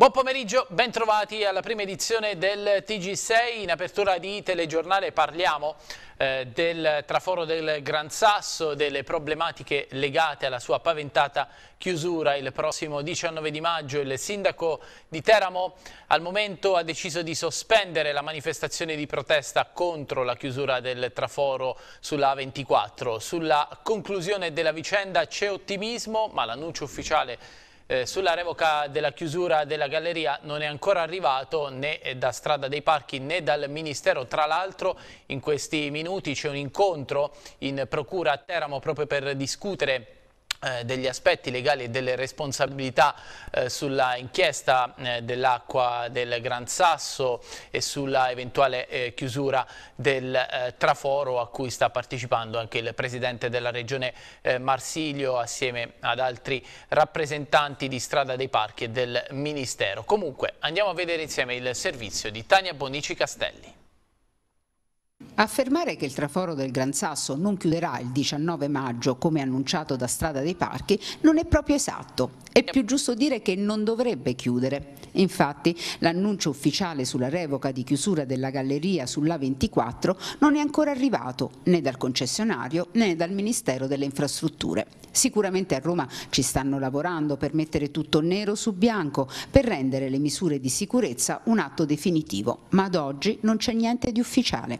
Buon pomeriggio, bentrovati alla prima edizione del TG6. In apertura di telegiornale parliamo eh, del traforo del Gran Sasso, delle problematiche legate alla sua paventata chiusura il prossimo 19 di maggio. Il sindaco di Teramo al momento ha deciso di sospendere la manifestazione di protesta contro la chiusura del traforo sulla A24. Sulla conclusione della vicenda c'è ottimismo, ma l'annuncio ufficiale eh, sulla revoca della chiusura della galleria non è ancora arrivato né da Strada dei Parchi né dal Ministero. Tra l'altro in questi minuti c'è un incontro in Procura a Teramo proprio per discutere degli aspetti legali e delle responsabilità eh, sulla inchiesta eh, dell'acqua del Gran Sasso e sulla eventuale eh, chiusura del eh, traforo a cui sta partecipando anche il Presidente della Regione eh, Marsilio assieme ad altri rappresentanti di Strada dei Parchi e del Ministero. Comunque andiamo a vedere insieme il servizio di Tania Bonici Castelli. Affermare che il traforo del Gran Sasso non chiuderà il 19 maggio come annunciato da Strada dei Parchi non è proprio esatto. È più giusto dire che non dovrebbe chiudere. Infatti l'annuncio ufficiale sulla revoca di chiusura della galleria sull'A24 non è ancora arrivato né dal concessionario né dal Ministero delle Infrastrutture. Sicuramente a Roma ci stanno lavorando per mettere tutto nero su bianco, per rendere le misure di sicurezza un atto definitivo, ma ad oggi non c'è niente di ufficiale.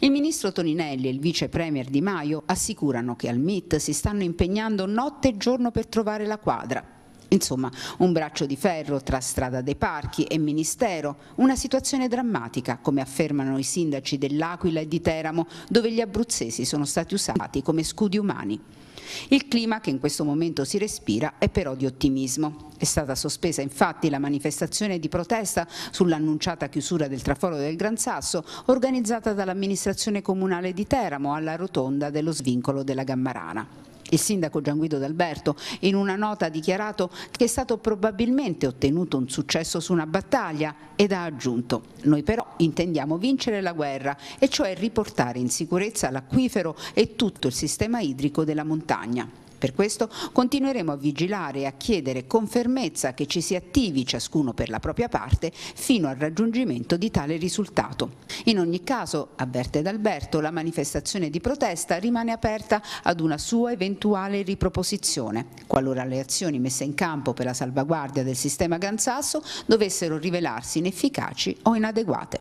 Il ministro Toninelli e il vice premier Di Maio assicurano che al MIT si stanno impegnando notte e giorno per trovare la quadra. Insomma, un braccio di ferro tra Strada dei Parchi e Ministero, una situazione drammatica, come affermano i sindaci dell'Aquila e di Teramo, dove gli abruzzesi sono stati usati come scudi umani. Il clima che in questo momento si respira è però di ottimismo. È stata sospesa infatti la manifestazione di protesta sull'annunciata chiusura del traforo del Gran Sasso organizzata dall'amministrazione comunale di Teramo alla rotonda dello svincolo della Gammarana. Il sindaco Gianguido D'Alberto in una nota ha dichiarato che è stato probabilmente ottenuto un successo su una battaglia ed ha aggiunto noi però intendiamo vincere la guerra e cioè riportare in sicurezza l'acquifero e tutto il sistema idrico della montagna. Per questo continueremo a vigilare e a chiedere con fermezza che ci si attivi ciascuno per la propria parte fino al raggiungimento di tale risultato. In ogni caso, avverte D'Alberto, la manifestazione di protesta rimane aperta ad una sua eventuale riproposizione, qualora le azioni messe in campo per la salvaguardia del sistema Gran Sasso dovessero rivelarsi inefficaci o inadeguate.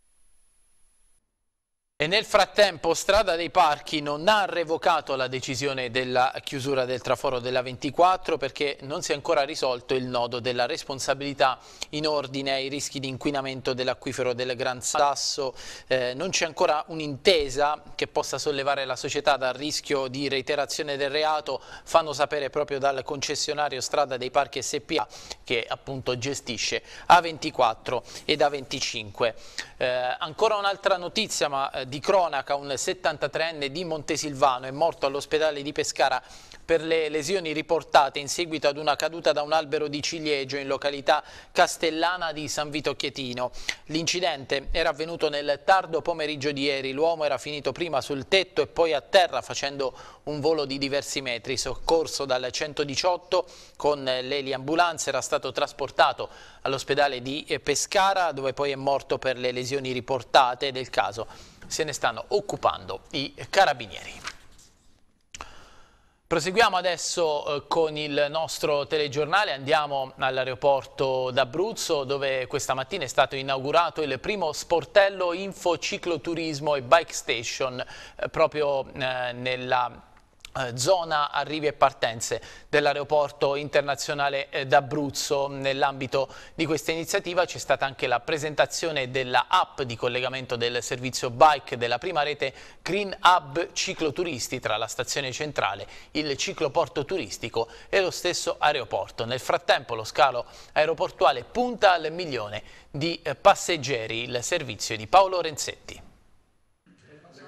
E nel frattempo Strada dei Parchi non ha revocato la decisione della chiusura del traforo della 24 perché non si è ancora risolto il nodo della responsabilità in ordine ai rischi di inquinamento dell'acquifero del Gran Sasso. Eh, non c'è ancora un'intesa che possa sollevare la società dal rischio di reiterazione del reato, fanno sapere proprio dal concessionario Strada dei Parchi SPA che appunto gestisce A24 ed A25. Eh, ancora un'altra notizia ma eh, di cronaca, un 73enne di Montesilvano è morto all'ospedale di Pescara per le lesioni riportate in seguito ad una caduta da un albero di ciliegio in località castellana di San Vito Chietino. L'incidente era avvenuto nel tardo pomeriggio di ieri, l'uomo era finito prima sul tetto e poi a terra facendo un volo di diversi metri, soccorso dal 118 con l'eliambulanza, era stato trasportato all'ospedale di Pescara dove poi è morto per le lesioni riportate del caso se ne stanno occupando i carabinieri. Proseguiamo adesso eh, con il nostro telegiornale, andiamo all'aeroporto d'Abruzzo dove questa mattina è stato inaugurato il primo sportello info cicloturismo e bike station eh, proprio eh, nella zona arrivi e partenze dell'aeroporto internazionale eh, d'Abruzzo. Nell'ambito di questa iniziativa c'è stata anche la presentazione della app di collegamento del servizio bike della prima rete Green Hub cicloturisti tra la stazione centrale, il cicloporto turistico e lo stesso aeroporto. Nel frattempo lo scalo aeroportuale punta al milione di eh, passeggeri, il servizio di Paolo Renzetti.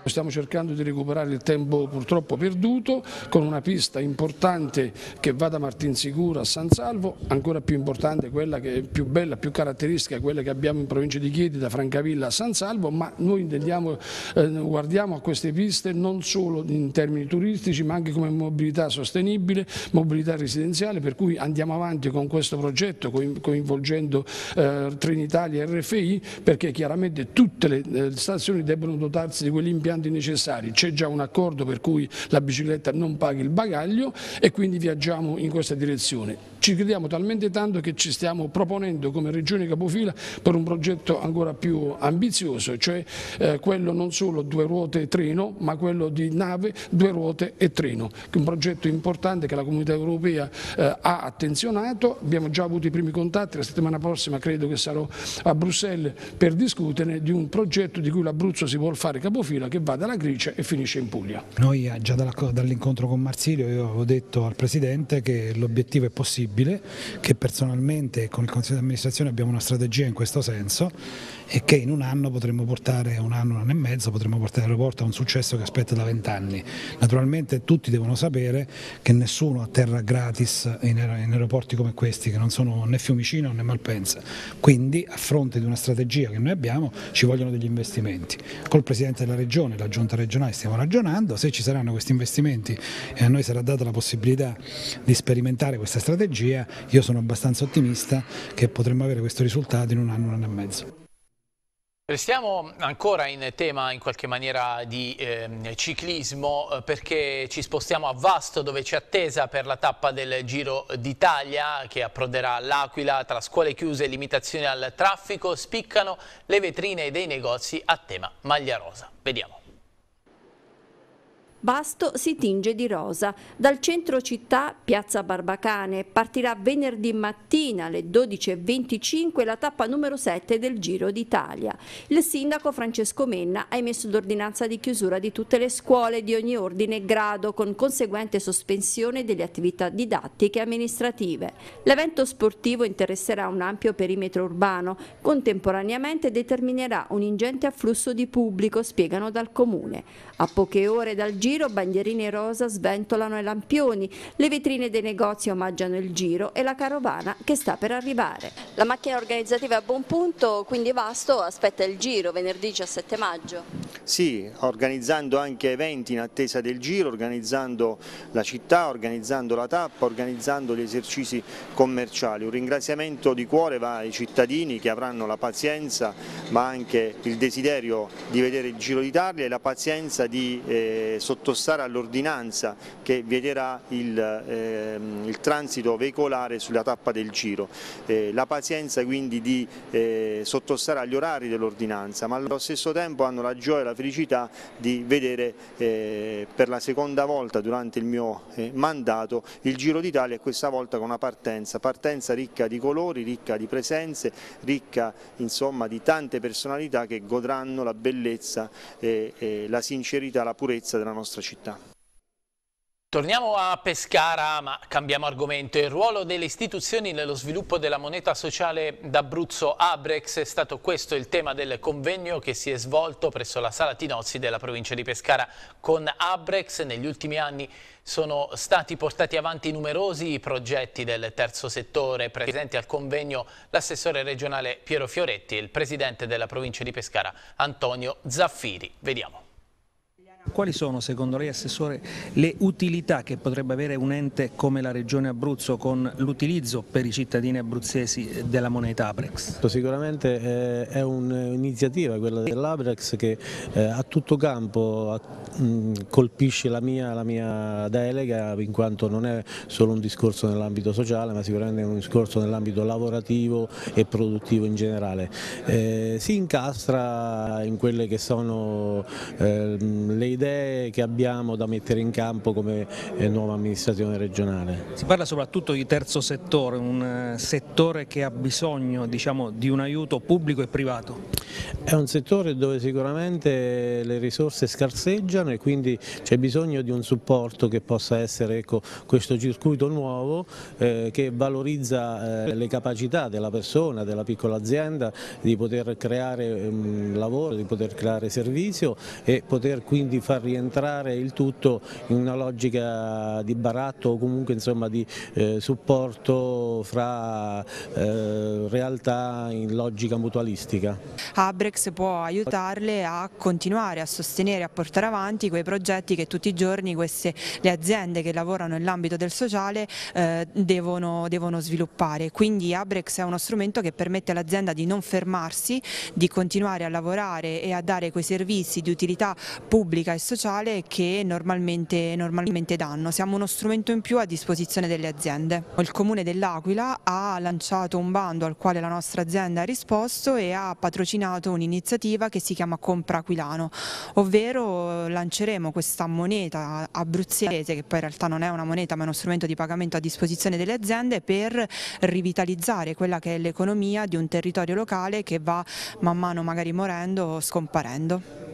Stiamo cercando di recuperare il tempo purtroppo perduto con una pista importante che va da Martinsicuro a San Salvo, ancora più importante quella che è più bella, più caratteristica, quella che abbiamo in provincia di Chieti da Francavilla a San Salvo, ma noi eh, guardiamo a queste piste non solo in termini turistici ma anche come mobilità sostenibile, mobilità residenziale, per cui andiamo avanti con questo progetto coinvolgendo eh, Trenitalia e RFI perché chiaramente tutte le eh, stazioni debbono dotarsi di quegli impianti necessari, c'è già un accordo per cui la bicicletta non paga il bagaglio e quindi viaggiamo in questa direzione. Ci crediamo talmente tanto che ci stiamo proponendo come Regione Capofila per un progetto ancora più ambizioso, cioè eh, quello non solo due ruote e treno, ma quello di nave, due ruote e treno, un progetto importante che la Comunità Europea eh, ha attenzionato, abbiamo già avuto i primi contatti, la settimana prossima credo che sarò a Bruxelles per discutere di un progetto di cui l'Abruzzo si vuole fare capofila che va dalla Grecia e finisce in Puglia. Noi eh, già dall'incontro con Marsilio io avevo detto al Presidente che l'obiettivo è possibile possibile, che personalmente con il Consiglio di amministrazione abbiamo una strategia in questo senso e che in un anno potremmo portare, un anno, un anno e mezzo, potremmo portare l'aeroporto a un successo che aspetta da vent'anni. Naturalmente tutti devono sapere che nessuno atterra gratis in, in aeroporti come questi, che non sono né Fiumicino né Malpensa. Quindi a fronte di una strategia che noi abbiamo ci vogliono degli investimenti. Col Presidente della Regione, la Giunta regionale stiamo ragionando, se ci saranno questi investimenti e a noi sarà data la possibilità di sperimentare questa strategia, io sono abbastanza ottimista che potremmo avere questo risultato in un anno, un anno e mezzo. Restiamo ancora in tema in qualche maniera di eh, ciclismo perché ci spostiamo a Vasto dove c'è attesa per la tappa del Giro d'Italia che approderà all'Aquila tra scuole chiuse e limitazioni al traffico spiccano le vetrine dei negozi a tema maglia rosa. Vediamo. Basto si tinge di rosa. Dal centro città, piazza Barbacane, partirà venerdì mattina alle 12.25 la tappa numero 7 del Giro d'Italia. Il sindaco Francesco Menna ha emesso l'ordinanza di chiusura di tutte le scuole di ogni ordine e grado con conseguente sospensione delle attività didattiche e amministrative. L'evento sportivo interesserà un ampio perimetro urbano, contemporaneamente determinerà un ingente afflusso di pubblico, spiegano dal Comune. A poche ore dal Giro giro, bandierine rosa sventolano i lampioni, le vetrine dei negozi omaggiano il giro e la carovana che sta per arrivare. La macchina organizzativa è a buon punto, quindi Vasto aspetta il giro venerdì 17 maggio. Sì, organizzando anche eventi in attesa del giro, organizzando la città, organizzando la tappa, organizzando gli esercizi commerciali. Un ringraziamento di cuore va ai cittadini che avranno la pazienza ma anche il desiderio di vedere il Giro d'Italia e la pazienza di eh, sottostare all'ordinanza che vieterà il, ehm, il, transito veicolare sulla tappa del Giro. Eh, la pazienza quindi di eh, sottostare agli orari dell'ordinanza, ma allo stesso tempo hanno la gioia e la felicità di vedere eh, per la seconda volta durante il mio eh, mandato il Giro d'Italia e questa volta con una partenza, partenza ricca di colori, ricca di presenze, ricca insomma di tante personalità che godranno la bellezza, e la sincerità, la purezza della nostra città. Torniamo a Pescara, ma cambiamo argomento. Il ruolo delle istituzioni nello sviluppo della moneta sociale d'Abruzzo Abrex è stato questo il tema del convegno che si è svolto presso la Sala Tinozzi della provincia di Pescara con Abrex. Negli ultimi anni sono stati portati avanti numerosi progetti del terzo settore. Presenti al convegno l'assessore regionale Piero Fioretti e il presidente della provincia di Pescara Antonio Zaffiri. Vediamo. Quali sono secondo lei Assessore le utilità che potrebbe avere un ente come la Regione Abruzzo con l'utilizzo per i cittadini abruzzesi della moneta Abrex? Sicuramente eh, è un'iniziativa quella dell'Abrex che eh, a tutto campo colpisce la mia, la mia delega in quanto non è solo un discorso nell'ambito sociale ma sicuramente è un discorso nell'ambito lavorativo e produttivo in generale. Eh, si incastra in quelle che sono le idee che abbiamo da mettere in campo come eh, nuova amministrazione regionale. Si parla soprattutto di terzo settore, un eh, settore che ha bisogno diciamo, di un aiuto pubblico e privato. È un settore dove sicuramente le risorse scarseggiano e quindi c'è bisogno di un supporto che possa essere ecco, questo circuito nuovo eh, che valorizza eh, le capacità della persona, della piccola azienda di poter creare um, lavoro, di poter creare servizio e poter quindi far rientrare il tutto in una logica di baratto o comunque insomma, di eh, supporto fra eh, realtà in logica mutualistica. Abrex può aiutarle a continuare a sostenere, a portare avanti quei progetti che tutti i giorni queste, le aziende che lavorano nell'ambito del sociale eh, devono, devono sviluppare. Quindi Abrex è uno strumento che permette all'azienda di non fermarsi, di continuare a lavorare e a dare quei servizi di utilità pubblica e sociale che normalmente, normalmente danno. Siamo uno strumento in più a disposizione delle aziende. Il Comune dell'Aquila ha lanciato un bando al quale la nostra azienda ha risposto e ha patrocinato un'iniziativa che si chiama Compra Aquilano, ovvero lanceremo questa moneta abruzzese che poi in realtà non è una moneta ma è uno strumento di pagamento a disposizione delle aziende per rivitalizzare quella che è l'economia di un territorio locale che va man mano magari morendo o scomparendo.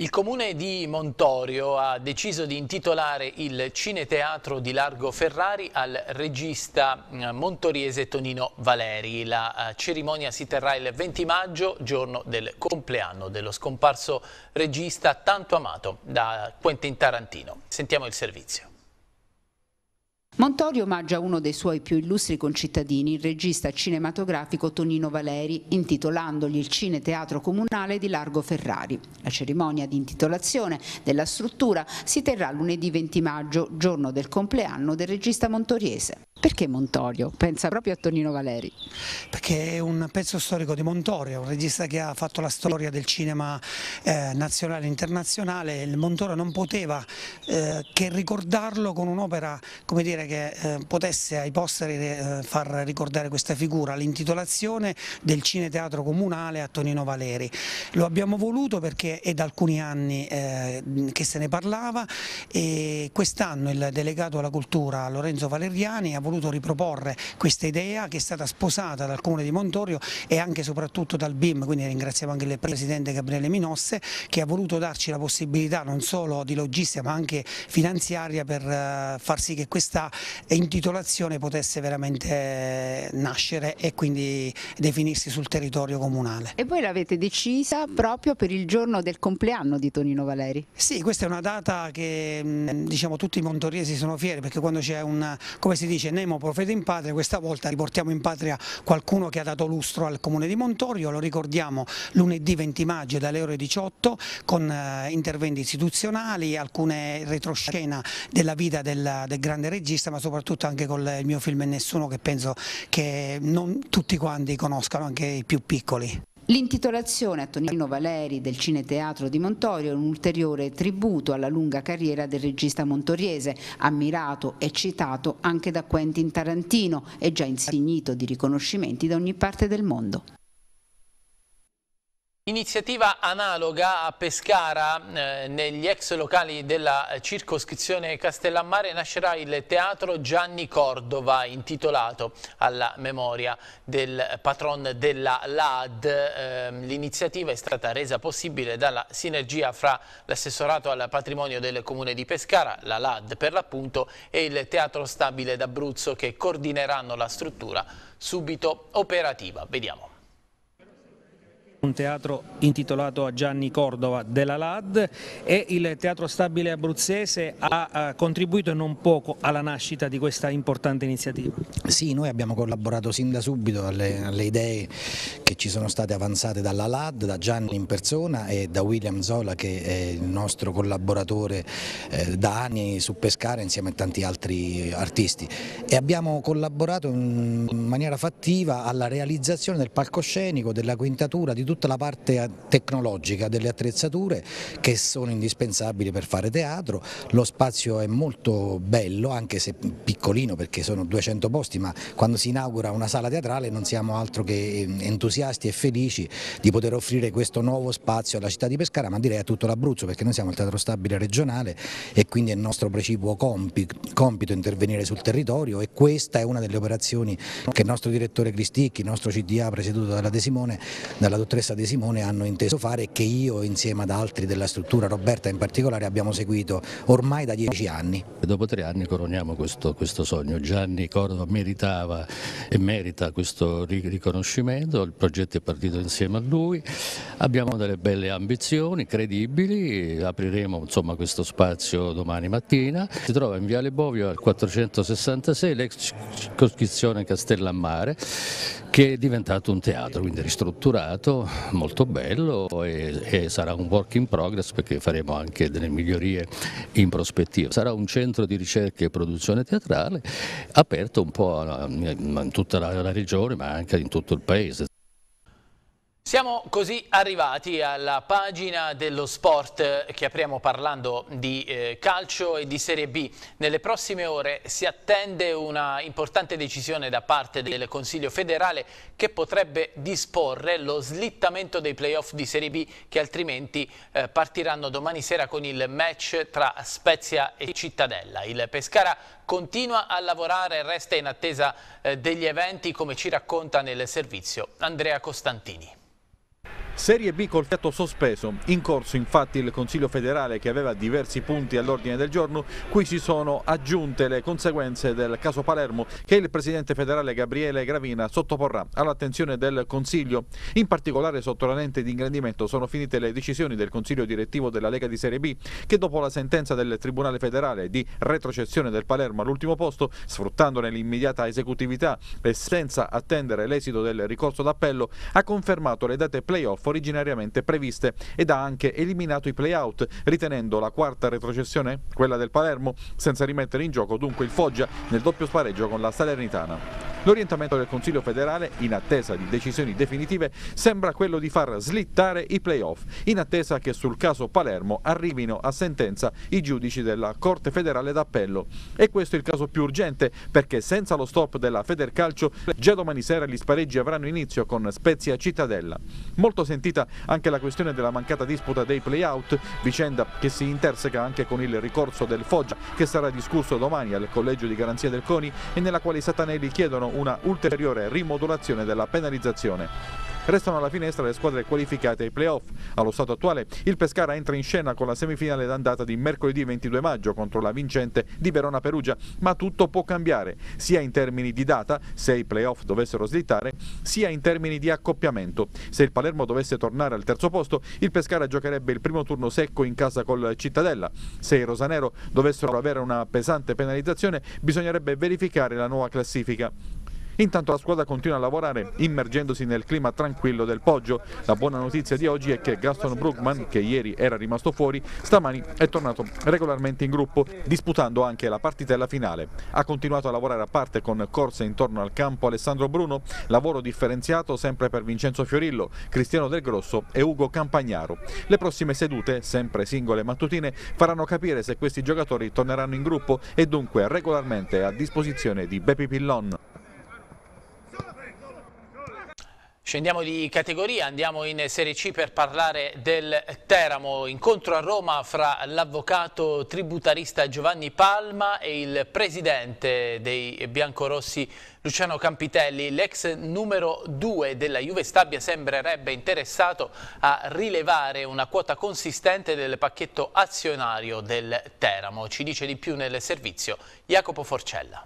Il comune di Montorio ha deciso di intitolare il Cineteatro di Largo Ferrari al regista eh, montoriese Tonino Valeri. La eh, cerimonia si terrà il 20 maggio, giorno del compleanno dello scomparso regista tanto amato da Quentin Tarantino. Sentiamo il servizio. Montorio omaggia uno dei suoi più illustri concittadini, il regista cinematografico Tonino Valeri, intitolandogli il Cine Teatro Comunale di Largo Ferrari. La cerimonia di intitolazione della struttura si terrà lunedì 20 maggio, giorno del compleanno del regista montoriese. Perché Montorio? Pensa proprio a Tonino Valeri. Perché è un pezzo storico di Montorio, un regista che ha fatto la storia del cinema eh, nazionale e internazionale. Il Montorio non poteva eh, che ricordarlo con un'opera che eh, potesse ai posteri eh, far ricordare questa figura, l'intitolazione del Cineteatro Comunale a Tonino Valeri. Lo abbiamo voluto perché è da alcuni anni eh, che se ne parlava e quest'anno il delegato alla cultura Lorenzo Valeriani ha voluto voluto riproporre questa idea che è stata sposata dal Comune di Montorio e anche e soprattutto dal BIM, quindi ringraziamo anche il Presidente Gabriele Minosse che ha voluto darci la possibilità non solo di logistica ma anche finanziaria per eh, far sì che questa intitolazione potesse veramente eh, nascere e quindi definirsi sul territorio comunale. E voi l'avete decisa proprio per il giorno del compleanno di Tonino Valeri? Sì, questa è una data che mm, diciamo, tutti i montoriesi sono fieri perché quando c'è un, come si dice, Nemo profeta in patria, questa volta riportiamo in patria qualcuno che ha dato lustro al comune di Montorio, lo ricordiamo lunedì 20 maggio dalle ore 18 con eh, interventi istituzionali, alcune retroscena della vita del, del, grande regista ma soprattutto anche con il mio film Nessuno che penso che non tutti quanti conoscano, anche i più piccoli. L'intitolazione a Tonino Valeri del Cineteatro di Montorio è un ulteriore tributo alla lunga carriera del regista montoriese, ammirato e citato anche da Quentin Tarantino e già insignito di riconoscimenti da ogni parte del mondo. Iniziativa analoga a Pescara, eh, negli ex locali della circoscrizione Castellammare, nascerà il Teatro Gianni Cordova, intitolato alla memoria del patron della LAD. Eh, L'iniziativa è stata resa possibile dalla sinergia fra l'assessorato al patrimonio del comune di Pescara, la LAD per l'appunto, e il Teatro Stabile d'Abruzzo che coordineranno la struttura subito operativa. Vediamo un teatro intitolato a Gianni Cordova della LAD e il Teatro Stabile Abruzzese ha contribuito non poco alla nascita di questa importante iniziativa. Sì, noi abbiamo collaborato sin da subito alle, alle idee che ci sono state avanzate dalla LAD, da Gianni in persona e da William Zola che è il nostro collaboratore eh, da anni su Pescara insieme a tanti altri artisti e abbiamo collaborato in maniera fattiva alla realizzazione del palcoscenico, della quintatura, di tutta la parte tecnologica delle attrezzature che sono indispensabili per fare teatro, lo spazio è molto bello anche se piccolino perché sono 200 posti ma quando si inaugura una sala teatrale non siamo altro che entusiasti e felici di poter offrire questo nuovo spazio alla città di Pescara ma direi a tutto l'Abruzzo perché noi siamo il teatro stabile regionale e quindi è il nostro precipuo compito intervenire sul territorio e questa è una delle operazioni che il nostro direttore Cristicchi, il nostro CDA presieduto dalla De Simone, dalla dottoressa complesso De Simone hanno inteso fare e che io insieme ad altri della struttura, Roberta in particolare, abbiamo seguito ormai da dieci anni. Dopo tre anni coroniamo questo, questo sogno, Gianni Cordova meritava e merita questo riconoscimento, il progetto è partito insieme a lui, abbiamo delle belle ambizioni credibili, apriremo insomma, questo spazio domani mattina, si trova in Viale Bovio al 466 l'ex circoscrizione Castellammare che è diventato un teatro, quindi ristrutturato, molto bello e, e, sarà un work in progress perché faremo anche delle migliorie in prospettiva. Sarà un centro di ricerca e produzione teatrale aperto un po' in tutta la, la regione ma anche in tutto il paese. Siamo così arrivati alla pagina dello sport che apriamo parlando di eh, calcio e di Serie B. Nelle prossime ore si attende una importante decisione da parte del Consiglio federale che potrebbe disporre lo slittamento dei playoff di Serie B che altrimenti eh, partiranno domani sera con il match tra Spezia e Cittadella. Il Pescara continua a lavorare e resta in attesa eh, degli eventi come ci racconta nel servizio Andrea Costantini. Serie B col fiato sospeso, in corso infatti il Consiglio federale che aveva diversi punti all'ordine del giorno, cui si sono aggiunte le conseguenze del caso Palermo che il Presidente federale Gabriele Gravina sottoporrà all'attenzione del Consiglio. In particolare sotto la lente di ingrandimento sono finite le decisioni del Consiglio direttivo della Lega di Serie B che dopo la sentenza del Tribunale federale di retrocessione del Palermo all'ultimo posto, sfruttandone l'immediata esecutività e senza attendere l'esito del ricorso d'appello, ha confermato le date playoff originariamente previste ed ha anche eliminato i play-out, ritenendo la quarta retrocessione quella del Palermo, senza rimettere in gioco dunque il Foggia nel doppio spareggio con la Salernitana. L'orientamento del Consiglio federale, in attesa di decisioni definitive, sembra quello di far slittare i playoff, in attesa che sul caso Palermo arrivino a sentenza i giudici della Corte federale d'appello. E questo è il caso più urgente, perché senza lo stop della Federcalcio, già domani sera gli spareggi avranno inizio con Spezia Cittadella. Molto sentita anche la questione della mancata disputa dei playout, vicenda che si interseca anche con il ricorso del Foggia, che sarà discusso domani al Collegio di Garanzia del CONI e nella quale i satanelli chiedono una ulteriore rimodulazione della penalizzazione. Restano alla finestra le squadre qualificate ai playoff. Allo stato attuale il Pescara entra in scena con la semifinale d'andata di mercoledì 22 maggio contro la vincente di Verona Perugia, ma tutto può cambiare, sia in termini di data, se i playoff dovessero slittare, sia in termini di accoppiamento. Se il Palermo dovesse tornare al terzo posto, il Pescara giocherebbe il primo turno secco in casa col Cittadella. Se i rosanero dovessero avere una pesante penalizzazione, bisognerebbe verificare la nuova classifica. Intanto la squadra continua a lavorare immergendosi nel clima tranquillo del Poggio. La buona notizia di oggi è che Gaston Brugman, che ieri era rimasto fuori, stamani è tornato regolarmente in gruppo, disputando anche la partitella finale. Ha continuato a lavorare a parte con corse intorno al campo Alessandro Bruno, lavoro differenziato sempre per Vincenzo Fiorillo, Cristiano Del Grosso e Ugo Campagnaro. Le prossime sedute, sempre singole mattutine, faranno capire se questi giocatori torneranno in gruppo e dunque regolarmente a disposizione di Beppi Pillon. Scendiamo di categoria, andiamo in Serie C per parlare del Teramo, incontro a Roma fra l'avvocato tributarista Giovanni Palma e il presidente dei biancorossi Luciano Campitelli. L'ex numero 2 della Juve Stabia sembrerebbe interessato a rilevare una quota consistente del pacchetto azionario del Teramo. Ci dice di più nel servizio Jacopo Forcella.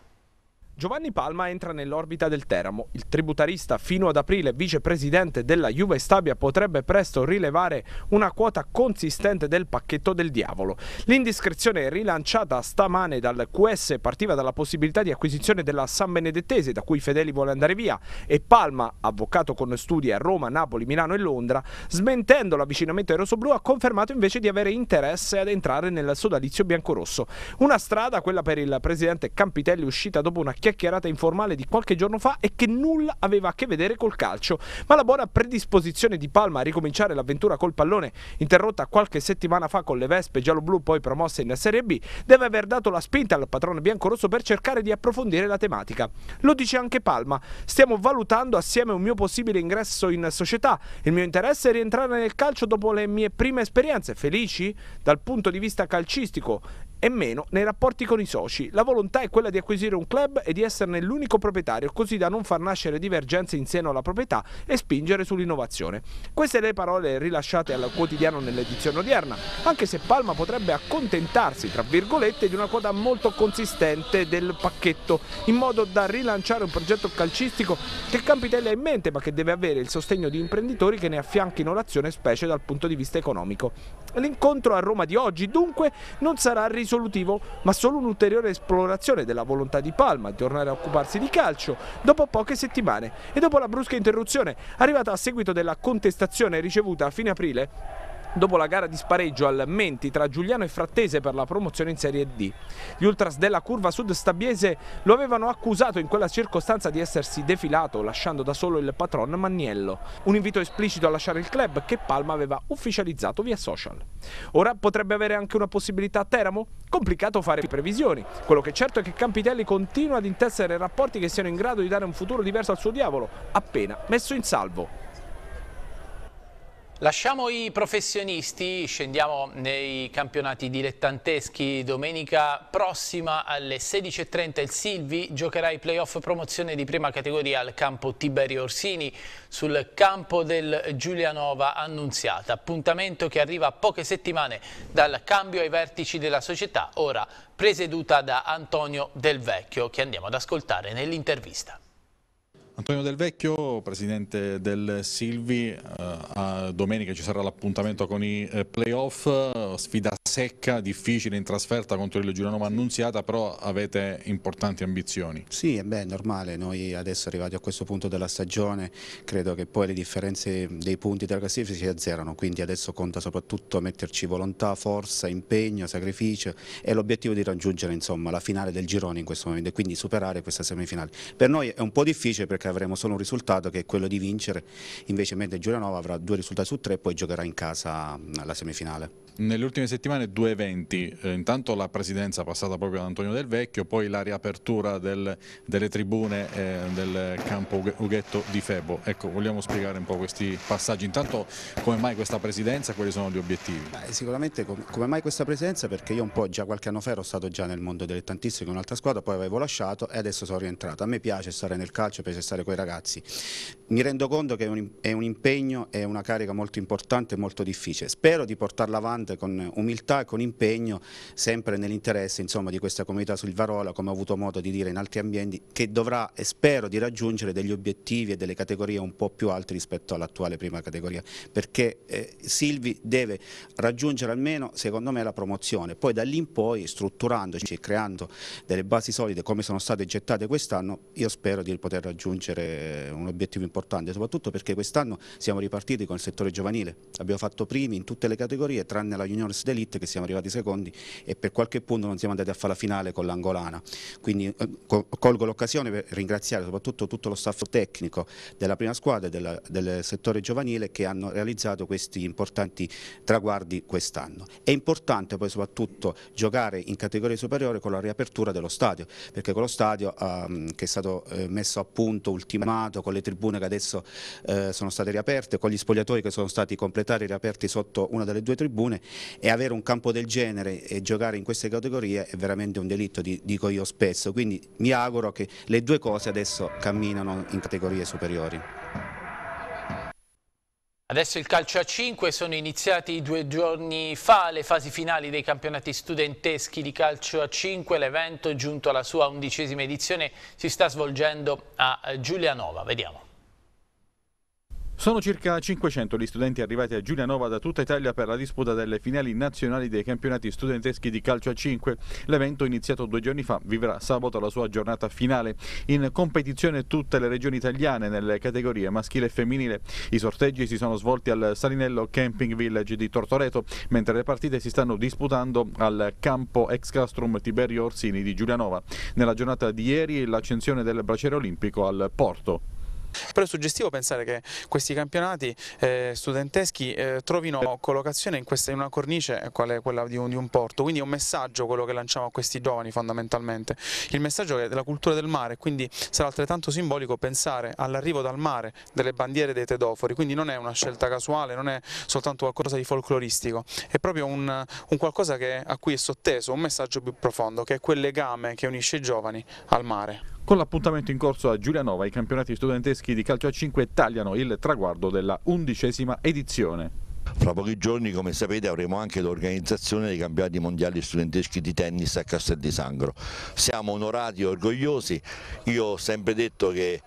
Giovanni Palma entra nell'orbita del Teramo. Il tributarista fino ad aprile vicepresidente della Juve Stabia potrebbe presto rilevare una quota consistente del pacchetto del diavolo. L'indiscrezione rilanciata stamane dal QS partiva dalla possibilità di acquisizione della San Benedettese da cui Fedeli vuole andare via e Palma, avvocato con studi a Roma, Napoli, Milano e Londra, smentendo l'avvicinamento ai rossoblù ha confermato invece di avere interesse ad entrare nel sodalizio biancorosso. Una strada, quella per il presidente Campitelli uscita dopo una chiacchierata informale di qualche giorno fa e che nulla aveva a che vedere col calcio, ma la buona predisposizione di Palma a ricominciare l'avventura col pallone, interrotta qualche settimana fa con le Vespe giallo-blu poi promosse in Serie B, deve aver dato la spinta al patrono biancorosso per cercare di approfondire la tematica. Lo dice anche Palma, stiamo valutando assieme un mio possibile ingresso in società, il mio interesse è rientrare nel calcio dopo le mie prime esperienze, felici? Dal punto di vista calcistico e meno nei rapporti con i soci. La volontà è quella di acquisire un club e di esserne l'unico proprietario, così da non far nascere divergenze in seno alla proprietà e spingere sull'innovazione. Queste le parole rilasciate al quotidiano nell'edizione odierna, anche se Palma potrebbe accontentarsi, tra virgolette, di una quota molto consistente del pacchetto, in modo da rilanciare un progetto calcistico che Campitelli ha in mente, ma che deve avere il sostegno di imprenditori che ne affianchino l'azione, specie dal punto di vista economico. L'incontro a Roma di oggi, dunque, non sarà risolutivo, ma solo un'ulteriore esplorazione della volontà di Palma di tornare a occuparsi di calcio. Dopo poche settimane e dopo la brusca interruzione arrivata a seguito della contestazione ricevuta a fine aprile dopo la gara di spareggio al Menti tra Giuliano e Frattese per la promozione in Serie D. Gli ultras della curva sud stabiese lo avevano accusato in quella circostanza di essersi defilato lasciando da solo il patron Manniello. Un invito esplicito a lasciare il club che Palma aveva ufficializzato via social. Ora potrebbe avere anche una possibilità a Teramo? Complicato fare previsioni. Quello che è certo è che Campitelli continua ad intessere rapporti che siano in grado di dare un futuro diverso al suo diavolo, appena messo in salvo. Lasciamo i professionisti, scendiamo nei campionati dilettanteschi. Domenica prossima alle 16.30 il Silvi giocherà i playoff promozione di prima categoria al campo Tiberio Orsini sul campo del Giulianova Annunziata. Appuntamento che arriva a poche settimane dal cambio ai vertici della società, ora presieduta da Antonio Del Vecchio, che andiamo ad ascoltare nell'intervista. Antonio Del Vecchio, presidente del Silvi, eh, domenica ci sarà l'appuntamento con i eh, playoff, sfida secca, difficile in trasferta contro il Giulianova Annunziata, però avete importanti ambizioni. Sì, è beh, normale, noi adesso arrivati a questo punto della stagione credo che poi le differenze dei punti della classifica si azzerano, quindi adesso conta soprattutto metterci volontà, forza, impegno, sacrificio e l'obiettivo di raggiungere insomma, la finale del girone in questo momento e quindi superare questa semifinale. Per noi è un po' difficile perché perché avremo solo un risultato che è quello di vincere, invece mentre Giulianova avrà due risultati su tre e poi giocherà in casa alla semifinale. Nelle ultime settimane due eventi, eh, intanto la presidenza passata proprio ad Antonio Del Vecchio, poi la riapertura del, delle tribune eh, del campo Ughetto di Febo. Ecco, vogliamo spiegare un po' questi passaggi. Intanto come mai questa presidenza quali sono gli obiettivi? Beh, sicuramente com come mai questa presidenza? Perché io un po' già qualche anno fa ero stato già nel mondo dilettantistico in un'altra squadra, poi avevo lasciato e adesso sono rientrato. A me piace stare nel calcio, piace stare con i ragazzi. Mi rendo conto che è un, è un impegno, è una carica molto importante e molto difficile. Spero di portarla avanti con umiltà e con impegno, sempre nell'interesse di questa comunità Silvarola, come ho avuto modo di dire in altri ambienti, che dovrà e spero di raggiungere degli obiettivi e delle categorie un po' più alte rispetto all'attuale prima categoria, perché eh, Silvi deve raggiungere almeno, secondo me, la promozione, poi da lì in poi, strutturandoci e creando delle basi solide come sono state gettate quest'anno, io spero di poter raggiungere un obiettivo importante, soprattutto perché quest'anno siamo ripartiti con il settore giovanile, abbiamo fatto primi in tutte le categorie, tranne nella Juniors d'Elite che siamo arrivati secondi e per qualche punto non siamo andati a fare la finale con l'Angolana. Quindi eh, colgo l'occasione per ringraziare soprattutto tutto lo staff tecnico della prima squadra e del, del settore giovanile che hanno realizzato questi importanti traguardi quest'anno. È importante poi soprattutto giocare in categoria superiore con la riapertura dello stadio, perché con lo stadio ehm, che è stato eh, messo a punto, ultimato, con le tribune che adesso eh, sono state riaperte, con gli spogliatori che sono stati completati e riaperti sotto una delle due tribune, e avere un campo del genere e giocare in queste categorie è veramente un delitto, dico io spesso, quindi mi auguro che le due cose adesso camminano in categorie superiori. Adesso il calcio a 5, sono iniziati due giorni fa le fasi finali dei campionati studenteschi di calcio a 5, l'evento giunto alla sua undicesima edizione si sta svolgendo a Giulianova, vediamo. Sono circa 500 gli studenti arrivati a Giulianova da tutta Italia per la disputa delle finali nazionali dei campionati studenteschi di calcio a 5. L'evento, iniziato due giorni fa, vivrà sabato la sua giornata finale. In competizione tutte le regioni italiane nelle categorie maschile e femminile. I sorteggi si sono svolti al Salinello Camping Village di Tortoreto, mentre le partite si stanno disputando al campo ex castrum Tiberio Orsini di Giulianova. Nella giornata di ieri l'accensione del braciere olimpico al Porto. Però è suggestivo pensare che questi campionati eh, studenteschi eh, trovino collocazione in, questa, in, una cornice quale quella di un, di un, porto, quindi è un messaggio quello che lanciamo a questi giovani fondamentalmente, il messaggio è della cultura del mare, quindi sarà altrettanto simbolico pensare all'arrivo dal mare delle bandiere dei tedofori, quindi non è una scelta casuale, non è soltanto qualcosa di folcloristico, è proprio un, un qualcosa che, a cui è sotteso un messaggio più profondo, che è quel legame che unisce i giovani al mare. Con l'appuntamento in corso a Giulianova i campionati studenteschi di calcio a 5 tagliano il traguardo della undicesima edizione. Fra pochi giorni, come sapete, avremo anche l'organizzazione dei campionati mondiali studenteschi di tennis a Castel di Sangro. Siamo onorati e orgogliosi, io ho sempre detto che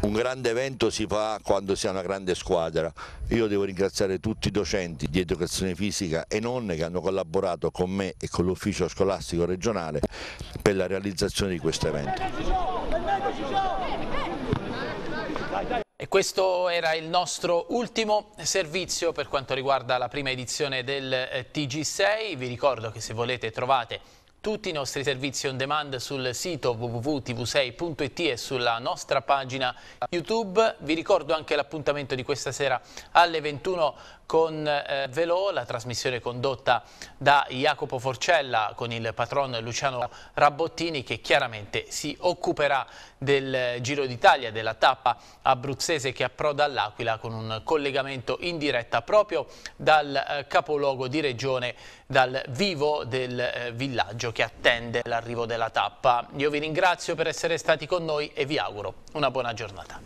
un grande evento si fa quando si ha una grande squadra. Io devo ringraziare tutti i docenti di educazione fisica e non che hanno collaborato con me e con l'ufficio scolastico regionale per la realizzazione di questo evento. E questo era il nostro ultimo servizio per quanto riguarda la prima edizione del eh, TG6. Vi ricordo che se volete trovate tutti i nostri servizi on demand sul sito www.tv6.it e sulla nostra pagina YouTube. Vi ricordo anche l'appuntamento di questa sera alle 21 con eh, Velò, la trasmissione condotta da Jacopo Forcella con il patron Luciano Rabottini che chiaramente si occuperà del Giro d'Italia, della tappa abruzzese che approda all'Aquila con un collegamento in diretta proprio dal eh, capoluogo di regione, dal vivo del eh, villaggio che attende l'arrivo della tappa. Io vi ringrazio per essere stati con noi e vi auguro una buona giornata.